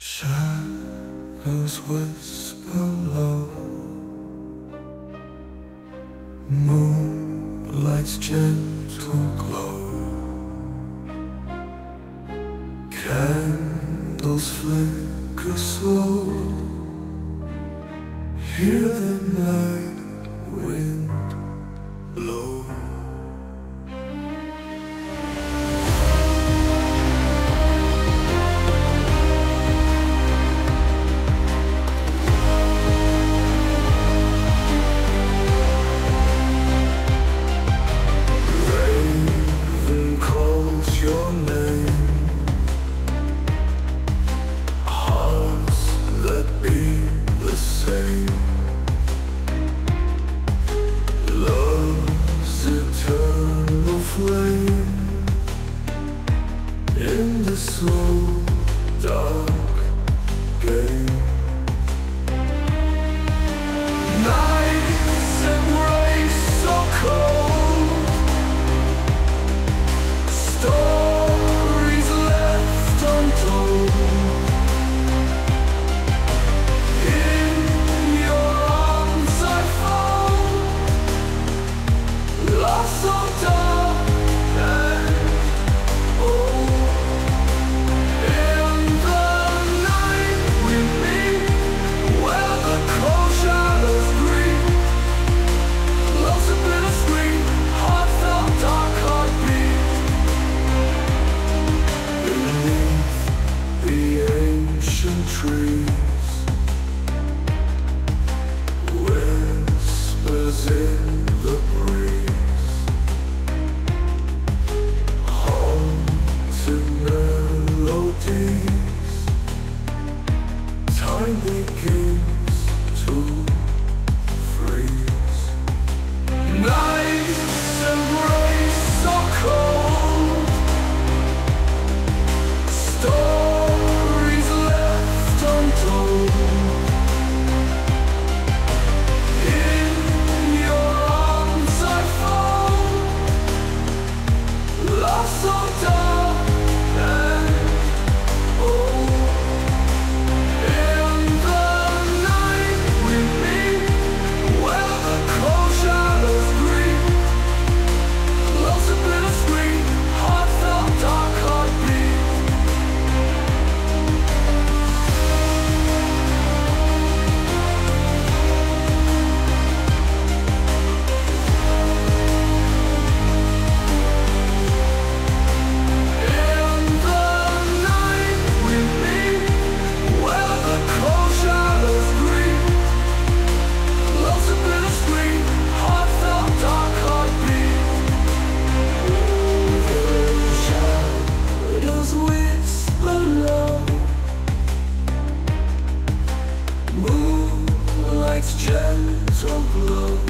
Shadows whisper low. Moonlight's gentle glow. Candles flicker slow. Hear them now. were grace. Time so close